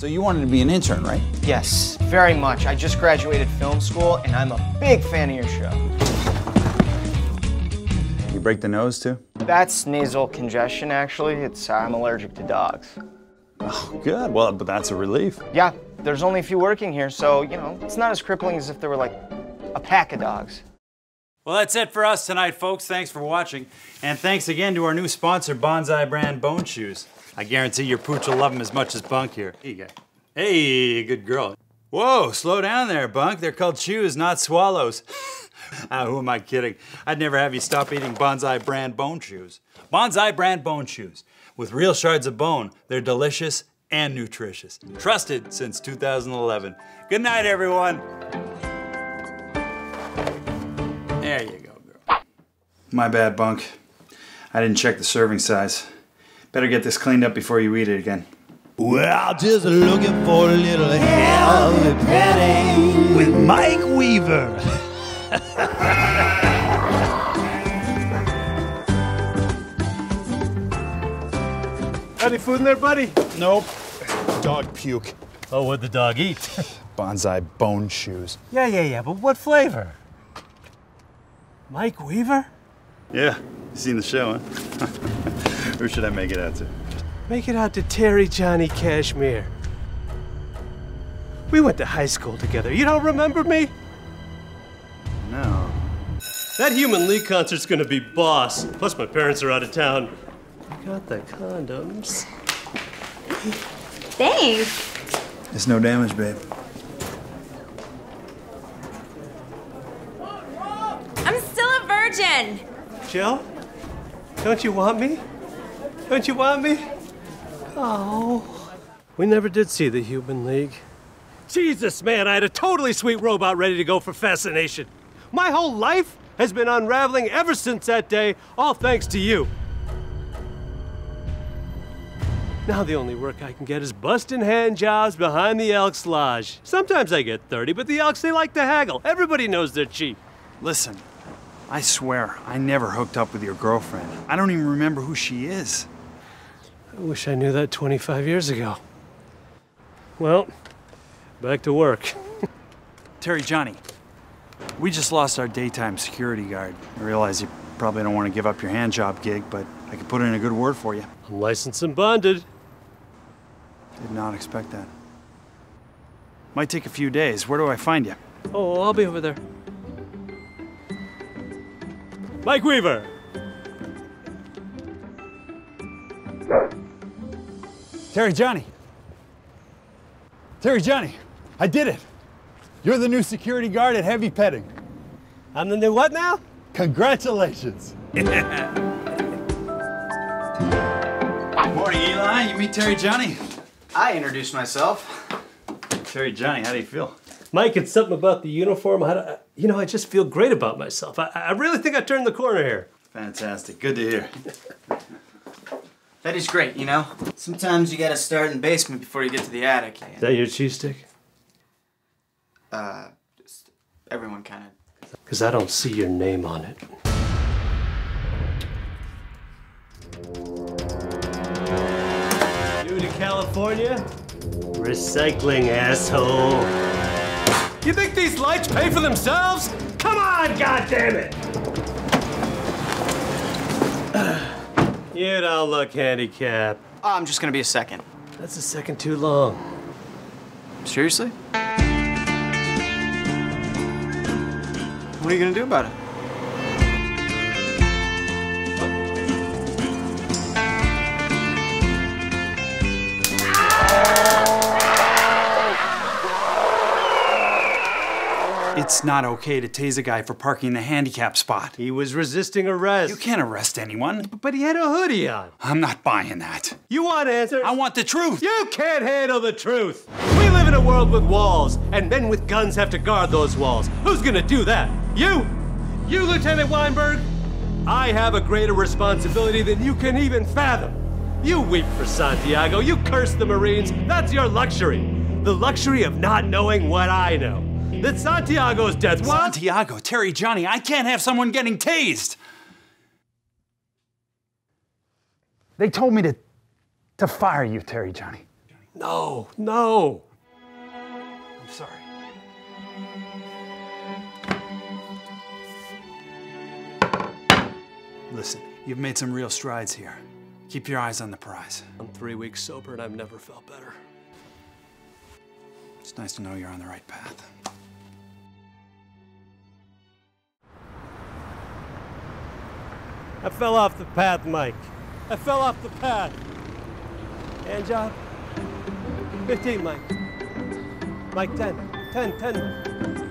So you wanted to be an intern, right? Yes, very much. I just graduated film school, and I'm a big fan of your show. You break the nose too? That's nasal congestion, actually. It's uh, I'm allergic to dogs. Oh, good. Well, but that's a relief. Yeah, there's only a few working here, so you know it's not as crippling as if there were like a pack of dogs. Well, that's it for us tonight, folks. Thanks for watching. And thanks again to our new sponsor, Bonsai Brand Bone Chews. I guarantee your pooch will love them as much as Bunk here. Here you go. Hey, good girl. Whoa, slow down there, Bunk. They're called shoes, not swallows. ah, who am I kidding? I'd never have you stop eating Bonsai Brand Bone Chews. Bonsai Brand Bone Chews. With real shards of bone, they're delicious and nutritious. Trusted since 2011. Good night, everyone. There you go, girl. My bad, Bunk. I didn't check the serving size. Better get this cleaned up before you eat it again. Well, just looking for a little healthy petting with Mike Weaver. Any food in there, buddy? Nope. Dog puke. Oh, what'd the dog eat? Bonsai bone chews. yeah, yeah, yeah, but what flavor? Mike Weaver? Yeah, you seen the show, huh? Who should I make it out to? Make it out to Terry Johnny Cashmere. We went to high school together. You don't remember me? No. That Human League concert's gonna be boss. Plus, my parents are out of town. I got the condoms. Thanks. It's no damage, babe. I'm still a virgin. Jill? Don't you want me? Don't you want me? Oh. We never did see the Human League. Jesus, man, I had a totally sweet robot ready to go for fascination. My whole life has been unraveling ever since that day, all thanks to you. Now the only work I can get is busting hand jobs behind the Elks Lodge. Sometimes I get 30, but the Elks, they like to haggle. Everybody knows they're cheap. Listen, I swear I never hooked up with your girlfriend. I don't even remember who she is. I wish I knew that 25 years ago. Well, back to work. Terry Johnny, we just lost our daytime security guard. I realize you probably don't want to give up your hand job gig, but I could put in a good word for you. I'm licensed and bonded. Did not expect that. Might take a few days. Where do I find you? Oh, I'll be over there. Mike Weaver. Terry Johnny. Terry Johnny, I did it. You're the new security guard at Heavy Petting. I'm the new what now? Congratulations. Morning, Eli. You meet Terry Johnny. I introduced myself. Terry Johnny, how do you feel? Mike, it's something about the uniform. I, you know, I just feel great about myself. I, I really think I turned the corner here. Fantastic. Good to hear. That is great, you know? Sometimes you gotta start in the basement before you get to the attic. Is that your cheese stick? Uh, just everyone kind of. Because I don't see your name on it. New to California? Recycling, asshole. You think these lights pay for themselves? Come on, goddammit! You don't look handicapped. Oh, I'm just gonna be a second. That's a second too long. Seriously? What are you gonna do about it? It's not okay to tase a guy for parking in the handicap spot. He was resisting arrest. You can't arrest anyone. But he had a hoodie on. I'm not buying that. You want answers? I want the truth. You can't handle the truth. We live in a world with walls, and men with guns have to guard those walls. Who's gonna do that? You? You, Lieutenant Weinberg? I have a greater responsibility than you can even fathom. You weep for Santiago, you curse the Marines. That's your luxury. The luxury of not knowing what I know. That Santiago's death was. Santiago, Terry Johnny, I can't have someone getting tased. They told me to to fire you, Terry Johnny. No, no. I'm sorry. Listen, you've made some real strides here. Keep your eyes on the prize. I'm three weeks sober and I've never felt better. It's nice to know you're on the right path. I fell off the path, Mike. I fell off the path. Hand job? Uh, 15, Mike. Mike, 10. 10, 10.